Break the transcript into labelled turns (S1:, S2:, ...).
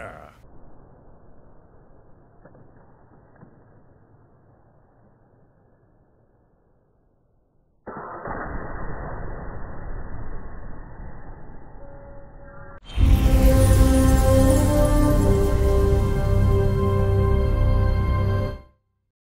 S1: Yeah.